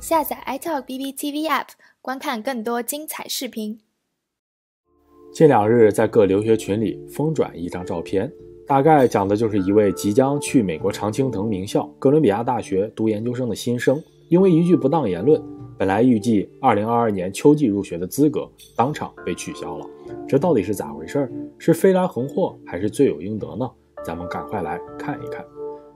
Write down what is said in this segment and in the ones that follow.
下载 iTalk BBTV App，观看更多精彩视频。近两日，在各留学群里疯转一张照片，大概讲的就是一位即将去美国常青藤名校哥伦比亚大学读研究生的新生，因为一句不当言论，本来预计2022年秋季入学的资格当场被取消了。这到底是咋回事？是飞来横祸，还是罪有应得呢？咱们赶快来看一看。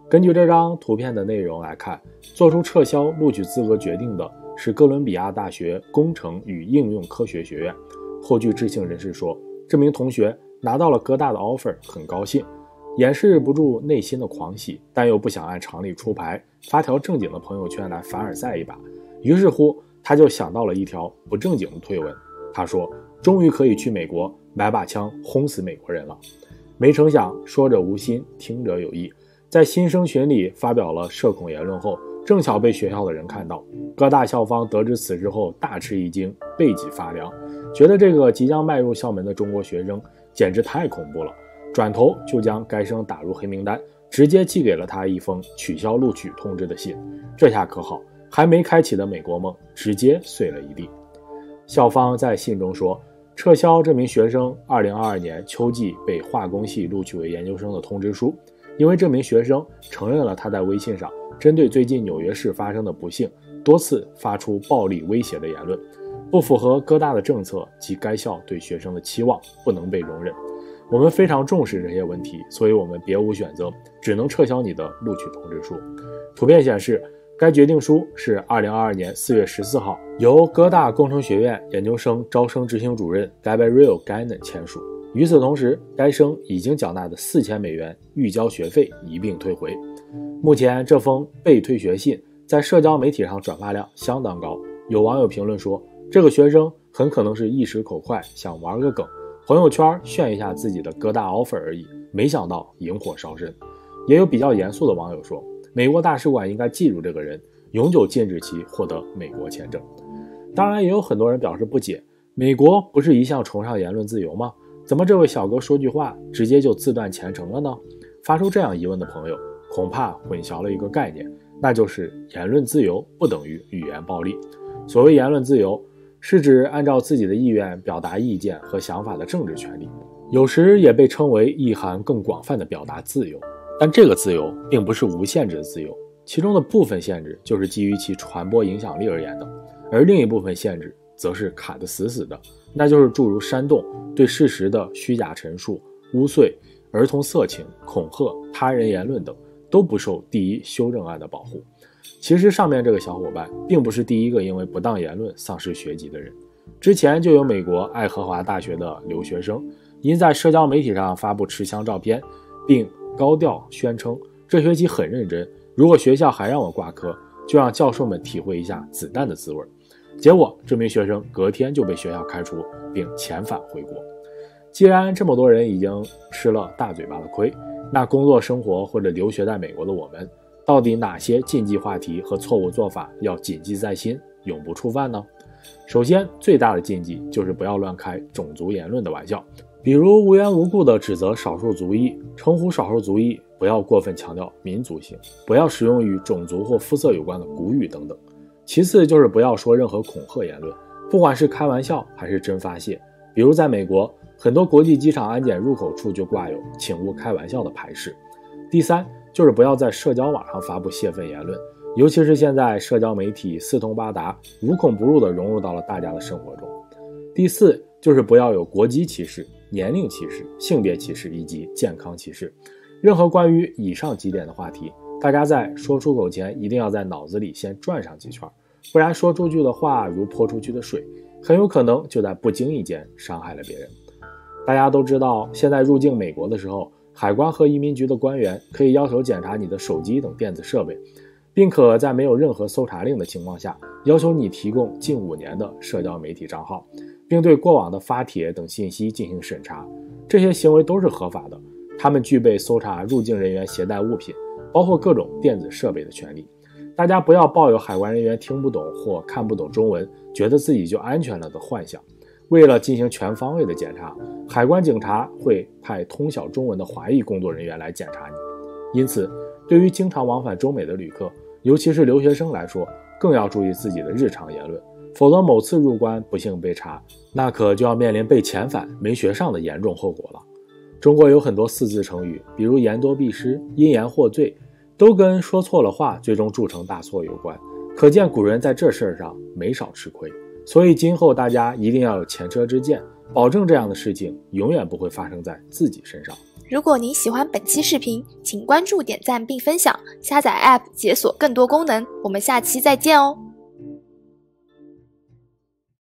根据这张图片的内容来看，做出撤销录取资格决定的是哥伦比亚大学工程与应用科学学院。后据知情人士说，这名同学拿到了哥大的 offer，很高兴，掩饰不住内心的狂喜，但又不想按常理出牌，发条正经的朋友圈来凡尔赛一把。于是乎，他就想到了一条不正经的推文。他说：“终于可以去美国买把枪轰死美国人了。”没成想，说者无心，听者有意。在新生群里发表了社恐言论后，正巧被学校的人看到。各大校方得知此事后大吃一惊，背脊发凉，觉得这个即将迈入校门的中国学生简直太恐怖了，转头就将该生打入黑名单，直接寄给了他一封取消录取通知的信。这下可好，还没开启的美国梦直接碎了一地。校方在信中说，撤销这名学生2022年秋季被化工系录取为研究生的通知书。因为这名学生承认了他在微信上针对最近纽约市发生的不幸，多次发出暴力威胁的言论，不符合哥大的政策及该校对学生的期望，不能被容忍。我们非常重视这些问题，所以我们别无选择，只能撤销你的录取通知书。图片显示，该决定书是2022年4月14号由哥大工程学院研究生招生执行主任 Gabriel Gannon 签署。与此同时，该生已经缴纳的四千美元预交学费一并退回。目前，这封被退学信在社交媒体上转发量相当高。有网友评论说，这个学生很可能是一时口快，想玩个梗，朋友圈炫一下自己的哥大 offer 而已，没想到引火烧身。也有比较严肃的网友说，美国大使馆应该记住这个人，永久禁止其获得美国签证。当然，也有很多人表示不解：美国不是一向崇尚言论自由吗？怎么这位小哥说句话，直接就自断前程了呢？发出这样疑问的朋友，恐怕混淆了一个概念，那就是言论自由不等于语言暴力。所谓言论自由，是指按照自己的意愿表达意见和想法的政治权利，有时也被称为意涵更广泛的表达自由。但这个自由并不是无限制的自由，其中的部分限制就是基于其传播影响力而言的，而另一部分限制则是卡得死死的。那就是诸如煽动、对事实的虚假陈述、污秽、儿童色情、恐吓、他人言论等，都不受第一修正案的保护。其实上面这个小伙伴并不是第一个因为不当言论丧失学籍的人，之前就有美国爱荷华大学的留学生，因在社交媒体上发布持枪照片，并高调宣称这学期很认真，如果学校还让我挂科，就让教授们体会一下子弹的滋味。结果，这名学生隔天就被学校开除，并遣返回国。既然这么多人已经吃了大嘴巴的亏，那工作、生活或者留学在美国的我们，到底哪些禁忌话题和错误做法要谨记在心，永不触犯呢？首先，最大的禁忌就是不要乱开种族言论的玩笑，比如无缘无故的指责少数族裔，称呼少数族裔不要过分强调民族性，不要使用与种族或肤色有关的古语等等。其次就是不要说任何恐吓言论，不管是开玩笑还是真发泄。比如在美国，很多国际机场安检入口处就挂有“请勿开玩笑”的牌示。第三就是不要在社交网上发布泄愤言论，尤其是现在社交媒体四通八达，无孔不入地融入到了大家的生活中。第四就是不要有国籍歧视、年龄歧视、性别歧视以及健康歧视。任何关于以上几点的话题。大家在说出口前，一定要在脑子里先转上几圈，不然说出去的话如泼出去的水，很有可能就在不经意间伤害了别人。大家都知道，现在入境美国的时候，海关和移民局的官员可以要求检查你的手机等电子设备，并可在没有任何搜查令的情况下，要求你提供近五年的社交媒体账号，并对过往的发帖等信息进行审查。这些行为都是合法的，他们具备搜查入境人员携带物品。包括各种电子设备的权利，大家不要抱有海关人员听不懂或看不懂中文，觉得自己就安全了的幻想。为了进行全方位的检查，海关警察会派通晓中文的华裔工作人员来检查你。因此，对于经常往返中美的旅客，尤其是留学生来说，更要注意自己的日常言论，否则某次入关不幸被查，那可就要面临被遣返、没学上的严重后果了。中国有很多四字成语，比如言多必失、因言获罪，都跟说错了话，最终铸成大错有关。可见古人在这事儿上没少吃亏。所以今后大家一定要有前车之鉴，保证这样的事情永远不会发生在自己身上。如果您喜欢本期视频，请关注、点赞并分享，下载 App 解锁更多功能。我们下期再见哦。